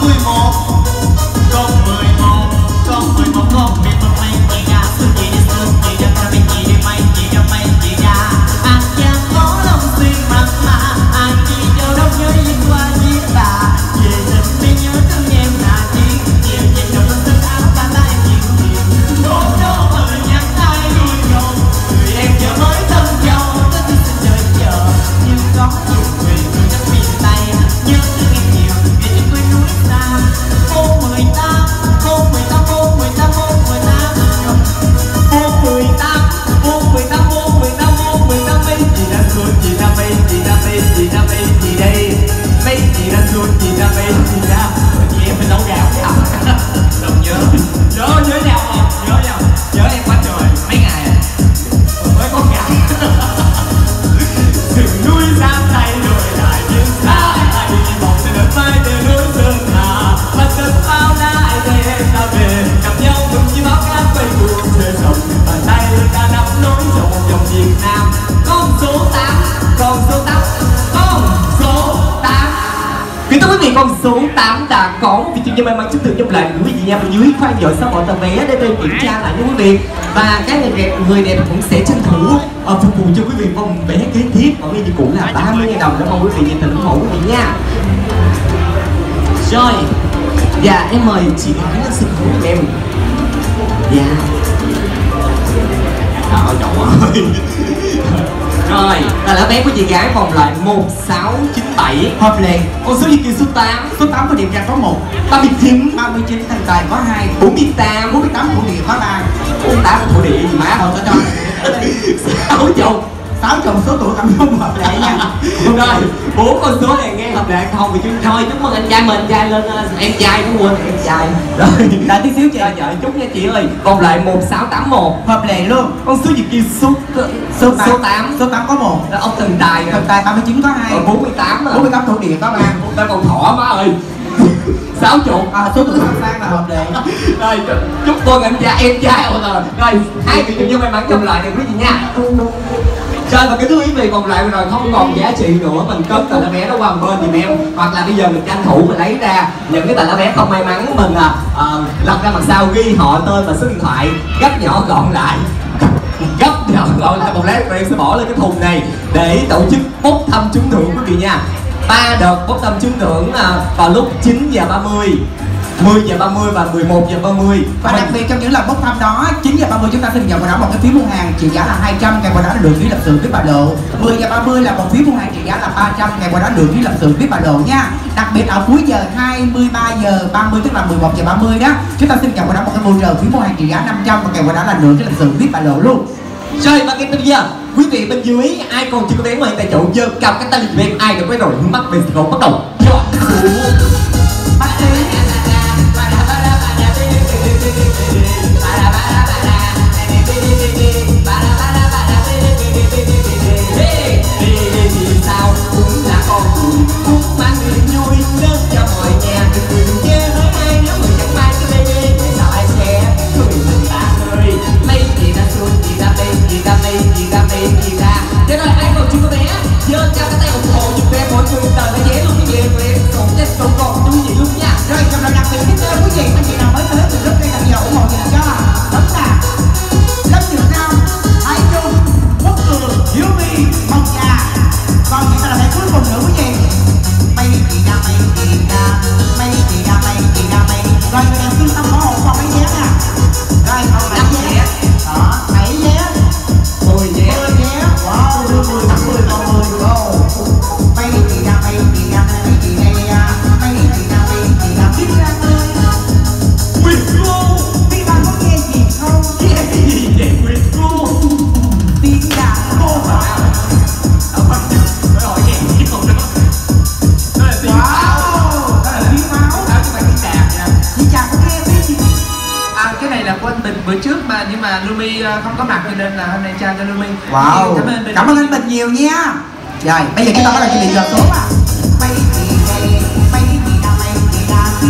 con số 8 đã có một vị chuyên gia may mắn trúng thưởng trong lại quý vị em dưới khoan dõi sau mọi tờ vé để bên kiểm tra lại những quý vị. Và các người đẹp người đẹp cũng sẽ tranh thủ uh, phục vụ cho quý vị vòng vé kế tiếp. Ở ngay như cũ là 30 000 đồng để mong quý vị nhiệt tình ủng hộ quý vị nha. Rồi. Dạ em mời chị gái lên sân khấu em. Dạ. Ờ, nhỏ ơi Rồi, là lá bé của chị gái vòng loại 1697 Hợp lệ. Con số kia số 8 Số 8 của điểm ra có 1 39 39 thần tài có 2 48 48 của địa có 3 48 thổ địa gì má Rồi tao cho. Sáu chục 6 chồng số tuổi cảm không hợp lệ nha. Rồi, bốn con số này nghe hợp lệ không thì chúng thôi chúc mừng anh trai mình anh trai lên ờ, em trai cũng quên em trai. Rồi. Đợi tí xíu chị. Rồi chúc nha chị ơi. Vòng loại 1681 Hợp lệ luôn. Con số gì kia số Số 8 số 8 Số 8 có 1 là ông thần tài Thần tài 39 có 2 Rồi 48 rồi 48 thủ địa có 3 Ta còn thỏ má ơi. Sáu chục. À, Số tuổi song sang là hợp lệ. Rồi chúc mừng anh trai em trai. Rồi Rồi hai vị chủ may mắn trong lại. Này quý vị nha rồi và kính thưa quý vị còn lại rồi không còn giá trị nữa. Mình cất tờ lá vé đó qua một bên giùm em. Hoặc là bây giờ mình tranh thủ mình lấy ra những cái tờ lá vé không may mắn mình à, ờ, à lật ra mặt sau ghi họ tên và số điện thoại gấp nhỏ gọn lại. Gấp nhỏ gọn lại. Một lát rồi em sẽ bỏ lên cái thùng này để tổ chức bốc thăm trúng thưởng quý vị nha. Ba đợt bốc thăm trúng thưởng à, vào lúc 9 giờ 30 10 giờ 30 và 11 giờ 30 Và đặc biệt trong những lần bốc thăm đó 9 giờ 30 chúng ta xin nhận vào đó một cái phiếu mua hàng trị giá là 200 Ngày qua đó là được phí lập sự biết bà lộ. 10 giờ 30 là một phiếu mua hàng trị giá là 300 Ngày qua đó được phí lập sự biết bà lộ nha. Đặc biệt ở cuối giờ 23 giờ 30 tức là 11 giờ 30 đó Chúng ta xin nhận vào đó một cái voucher phiếu mua hàng trị giá 500 Và ngày qua đó là được cái lập sự biết bà lộ luôn. Rồi và cái bây giờ. Quý vị bên dưới ai còn chưa có vé mời tại chỗ giơ cầm cái tay lên ai được vé rồi mắt về sân khấu bắt đầu. Bắt đi sao Bình bữa trước mà nhưng mà Lumi ờ, không có mặt cho nên là hôm nay trao cho Lumi. Wow Cảm ơn anh Bình. Cảm ơn anh Bình nhiều nha Rồi bây giờ chúng ta bắt đầu chuẩn bị giờ số à Mây thì mây Mây thì là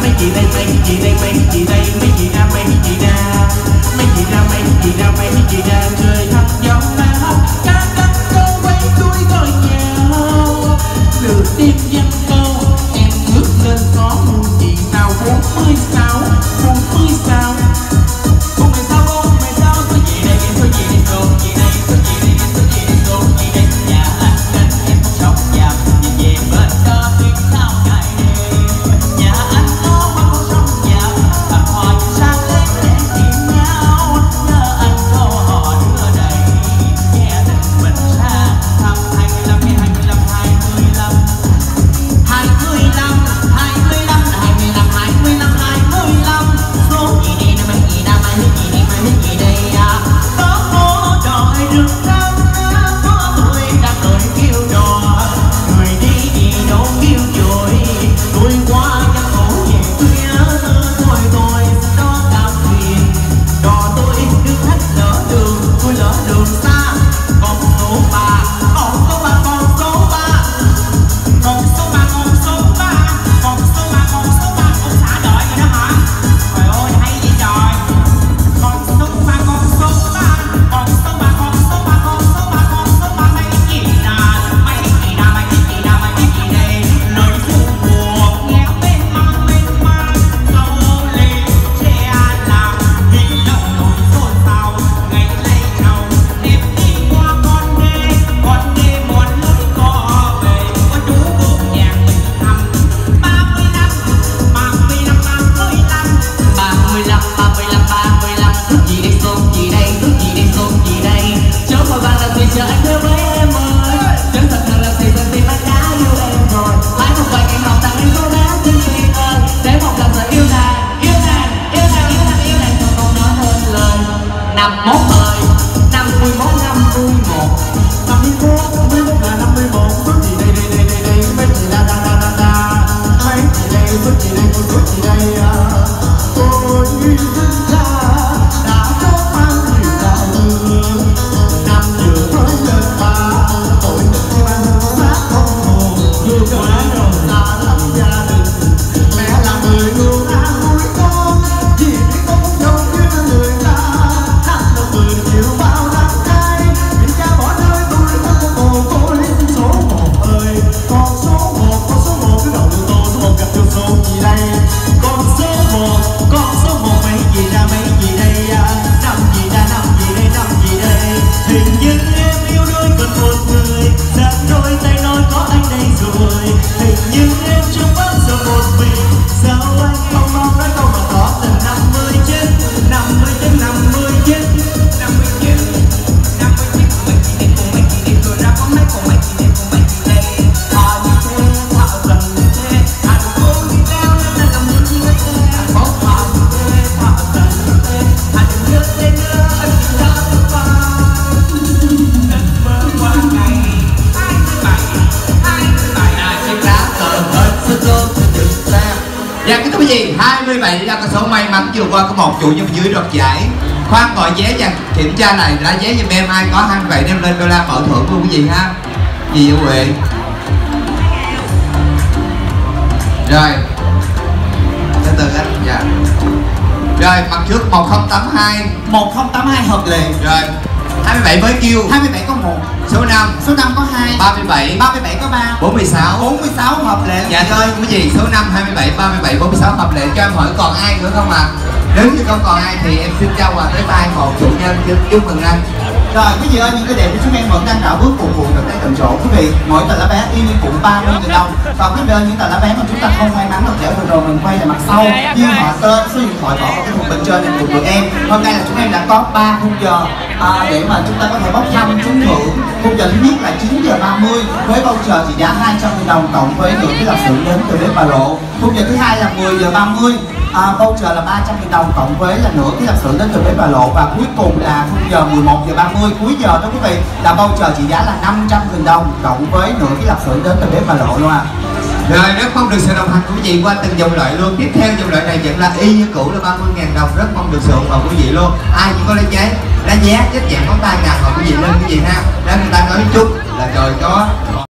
mấy chị đây mấy chị đây mấy chị đây mấy chị ra mấy chị ra mấy chị ra mấy chị ra mấy chị ra cười thật giọng là hấp cá cắt câu quay đuôi ngồi nhau được tim dân mắn vừa qua có một chủ nhân dưới đoạt giải. Khoan gọi vé và kiểm tra này đã vé giùm em ai có 27 đem lên đô la mở thưởng luôn quý vị ha. Gì vậy Huệ? Rồi. Từ từ anh dạ. Rồi mặt trước 1082 1082 hợp lệ. Rồi 27 mới kêu. 27 có 1 số 5 số 5 có 2 37 37 có 3 46 46 hợp lệ. Dạ thưa quý vị, số 5, 27, 37, 46 hợp lệ. Cho em hỏi còn ai nữa không ạ? À? Nếu như không còn ai thì em xin trao quà tới tay một chủ nhân chúc, mừng anh. Rồi quý vị ơi, những cái đẹp của chúng em vẫn đang rảo bước cùng phụ được tới tận chỗ. Quý vị Mỗi tờ lá vé y như cũng 30 nghìn đồng. Còn quý vị ơi, những tờ lá vé mà chúng ta không may mắn được để vừa rồi mình quay lại mặt sau. Như họ tên, số điện thoại bỏ cái thùng bên trên này của tụi em. Hôm nay là em đã có 3 khung giờ à, để mà chúng ta có thể bốc thăm trúng thưởng Khung giờ thứ nhất là 9 giờ 30 với voucher trị giá 200 000 đồng cộng với thưởng cái lạp sự đến từ bếp bà lộ Khung giờ thứ hai là 10 giờ 30 À, voucher là 300 000 đồng cộng với là nửa cái lạp sự đến từ bếp bà lộ và cuối cùng là khung giờ 11 giờ 30 cuối giờ đó quý vị là voucher trị giá là 500 000 đồng cộng với nửa cái lạp sự đến từ bếp bà lộ luôn ạ. à. Rồi rất mong được sự đồng hành của quý vị qua từng dòng loại luôn Tiếp theo dòng loại này vẫn là y như cũ là 30 ngàn đồng Rất mong được sự ủng hộ của quý vị luôn. Ai chỉ có lấy giấy, đánh giá, chết dạng ngón tay ngàn mà quý vị lên quý vị ha Đó người ta nói chút là trời có.